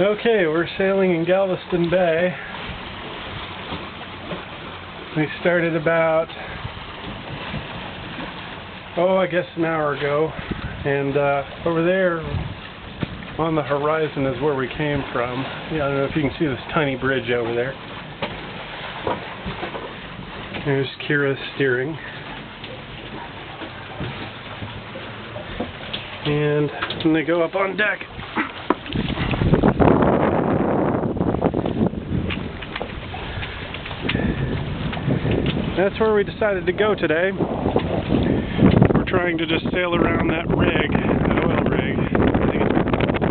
Okay, we're sailing in Galveston Bay. We started about, oh, I guess an hour ago. And uh, over there on the horizon is where we came from. Yeah, I don't know if you can see this tiny bridge over there. There's Kira steering. And they go up on deck. That's where we decided to go today. We're trying to just sail around that rig, that oil rig. I think it's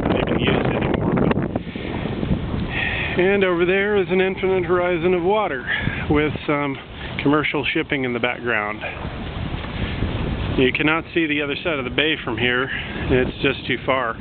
not even used anymore. But... And over there is an infinite horizon of water with some commercial shipping in the background. You cannot see the other side of the bay from here. It's just too far.